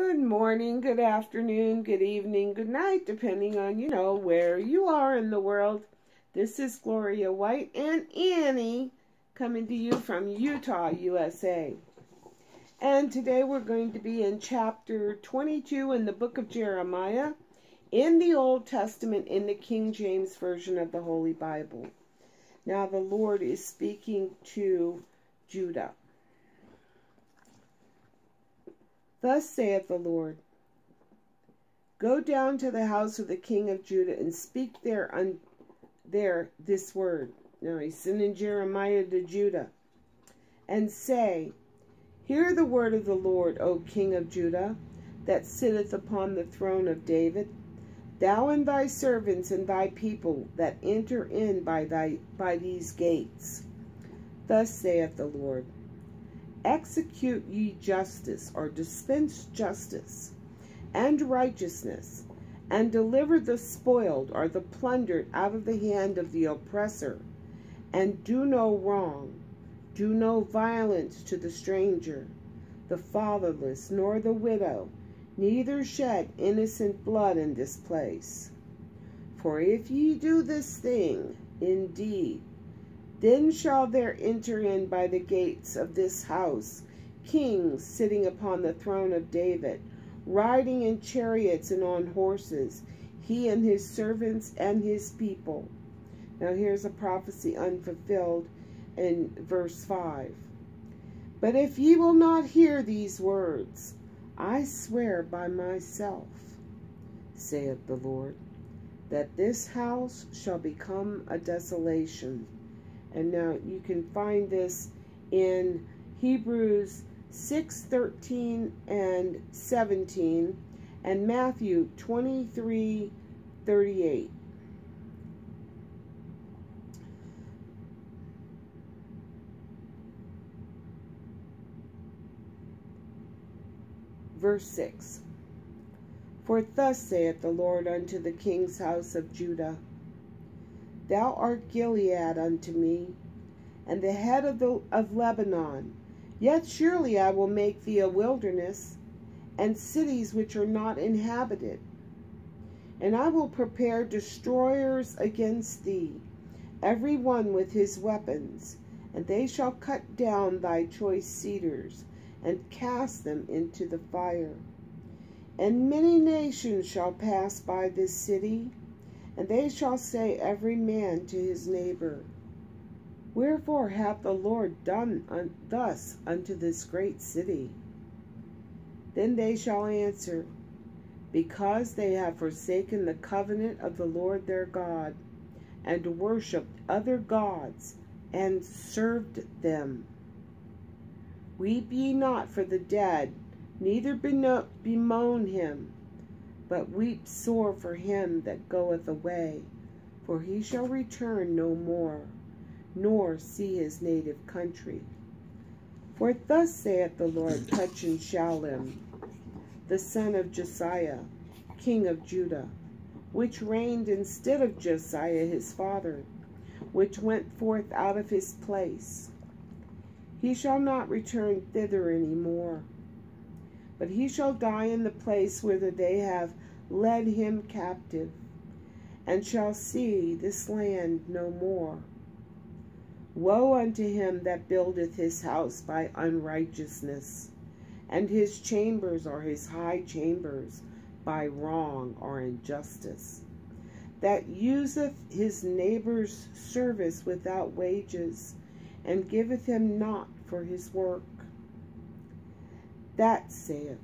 Good morning, good afternoon, good evening, good night, depending on, you know, where you are in the world. This is Gloria White and Annie coming to you from Utah, USA. And today we're going to be in chapter 22 in the book of Jeremiah in the Old Testament in the King James Version of the Holy Bible. Now the Lord is speaking to Judah. Thus saith the Lord, Go down to the house of the king of Judah and speak there, un, there this word. Now he's sending Jeremiah to Judah. And say, Hear the word of the Lord, O king of Judah, that sitteth upon the throne of David. Thou and thy servants and thy people that enter in by, thy, by these gates. Thus saith the Lord, Execute ye justice, or dispense justice, and righteousness, and deliver the spoiled or the plundered out of the hand of the oppressor, and do no wrong, do no violence to the stranger, the fatherless, nor the widow, neither shed innocent blood in this place. For if ye do this thing, indeed, then shall there enter in by the gates of this house kings sitting upon the throne of David, riding in chariots and on horses, he and his servants and his people. Now here's a prophecy unfulfilled in verse 5. But if ye will not hear these words, I swear by myself, saith the Lord, that this house shall become a desolation and now you can find this in Hebrews 6, 13, and 17, and Matthew 23, 38. Verse 6 For thus saith the Lord unto the king's house of Judah, Thou art Gilead unto me, and the head of, the, of Lebanon. Yet surely I will make thee a wilderness, and cities which are not inhabited. And I will prepare destroyers against thee, every one with his weapons, and they shall cut down thy choice cedars, and cast them into the fire. And many nations shall pass by this city, and they shall say every man to his neighbor, Wherefore hath the Lord done un thus unto this great city? Then they shall answer, Because they have forsaken the covenant of the Lord their God, and worshipped other gods, and served them. Weep ye not for the dead, neither bemoan him, but weep sore for him that goeth away, for he shall return no more, nor see his native country. For thus saith the Lord touching Shallum, the son of Josiah, king of Judah, which reigned instead of Josiah his father, which went forth out of his place. He shall not return thither any more but he shall die in the place whither they have led him captive, and shall see this land no more. Woe unto him that buildeth his house by unrighteousness, and his chambers or his high chambers by wrong or injustice, that useth his neighbor's service without wages, and giveth him not for his work that saith,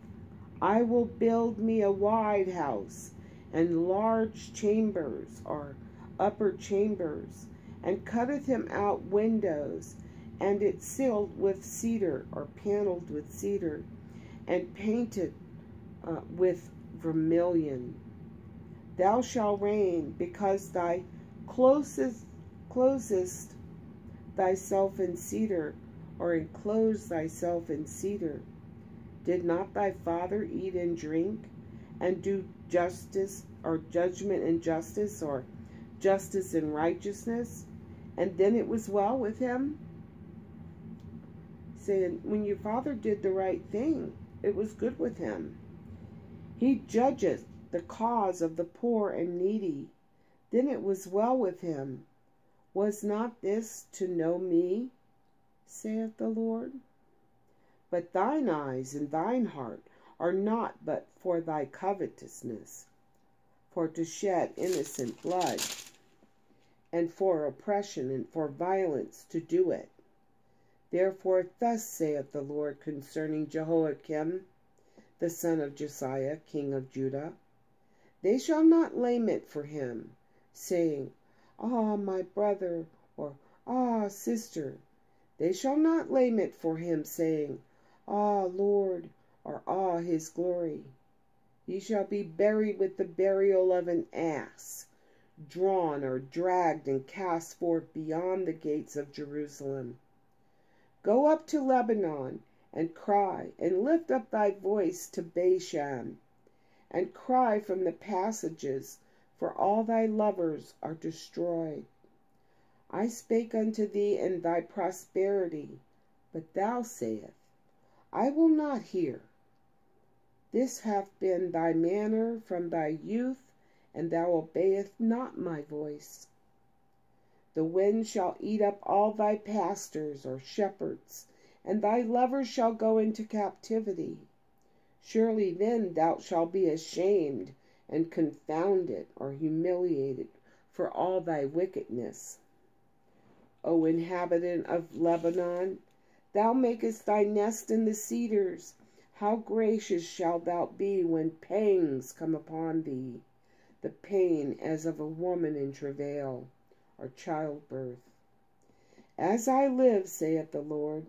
I will build me a wide house, and large chambers, or upper chambers, and cutteth him out windows, and it ceiled with cedar, or paneled with cedar, and painted uh, with vermilion. Thou shalt reign, because thy closest, closest thyself in cedar, or enclose thyself in cedar. Did not thy father eat and drink and do justice or judgment and justice or justice and righteousness? And then it was well with him? Saying, when your father did the right thing, it was good with him. He judgeth the cause of the poor and needy. Then it was well with him. Was not this to know me? saith the Lord. But thine eyes and thine heart are not but for thy covetousness, for to shed innocent blood, and for oppression and for violence to do it. Therefore thus saith the Lord concerning Jehoiakim, the son of Josiah, king of Judah, They shall not lament for him, saying, Ah, my brother, or Ah, sister. They shall not lament for him, saying, Ah, Lord, or Ah, his glory. Ye shall be buried with the burial of an ass, drawn or dragged and cast forth beyond the gates of Jerusalem. Go up to Lebanon and cry, and lift up thy voice to Bashan, and cry from the passages, for all thy lovers are destroyed. I spake unto thee in thy prosperity, but thou sayest, I will not hear. This hath been thy manner from thy youth, and thou obeyest not my voice. The wind shall eat up all thy pastors or shepherds, and thy lovers shall go into captivity. Surely then thou shalt be ashamed and confounded or humiliated for all thy wickedness. O inhabitant of Lebanon, thou makest thy nest in the cedars. How gracious shalt thou be when pangs come upon thee, the pain as of a woman in travail or childbirth. As I live, saith the Lord,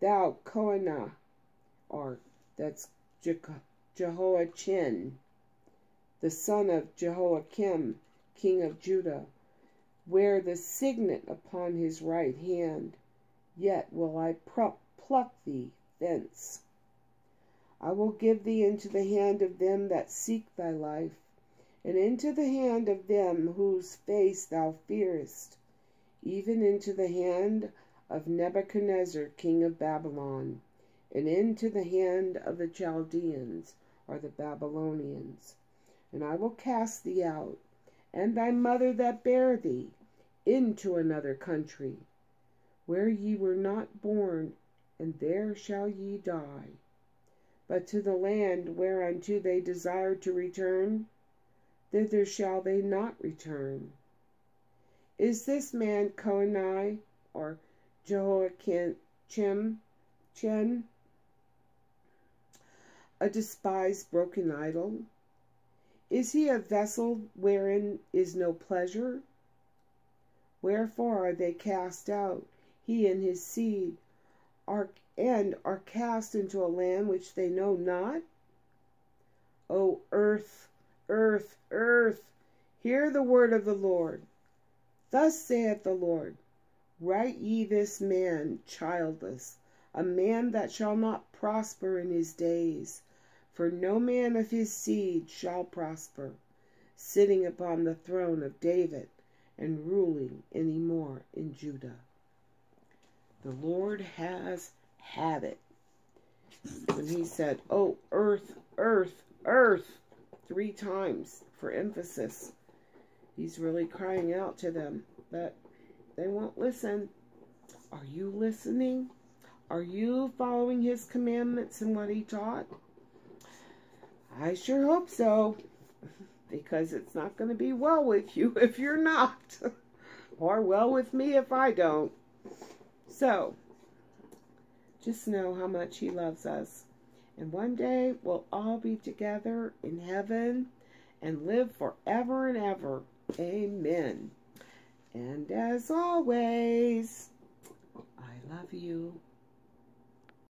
thou Coniah, or that's Je Jehoiachin, the son of Jehoiakim, king of Judah, wear the signet upon his right hand, yet will I pluck thee thence. I will give thee into the hand of them that seek thy life, and into the hand of them whose face thou fearest, even into the hand of Nebuchadnezzar king of Babylon, and into the hand of the Chaldeans, or the Babylonians. And I will cast thee out, and thy mother that bare thee, into another country, where ye were not born, and there shall ye die. But to the land whereunto they desire to return, thither shall they not return. Is this man Coniah or Jehoiakim Chen, a despised broken idol? Is he a vessel wherein is no pleasure? Wherefore are they cast out, he and his seed, are, and are cast into a land which they know not? O earth, earth, earth, hear the word of the Lord. Thus saith the Lord, Write ye this man childless, a man that shall not prosper in his days, for no man of his seed shall prosper, sitting upon the throne of David and ruling any more in Judah. The Lord has had it. When he said, Oh, earth, earth, earth, three times for emphasis. He's really crying out to them, but they won't listen. Are you listening? Are you following his commandments and what he taught? I sure hope so, because it's not going to be well with you if you're not, or well with me if I don't. So, just know how much he loves us. And one day we'll all be together in heaven and live forever and ever. Amen. And as always, I love you.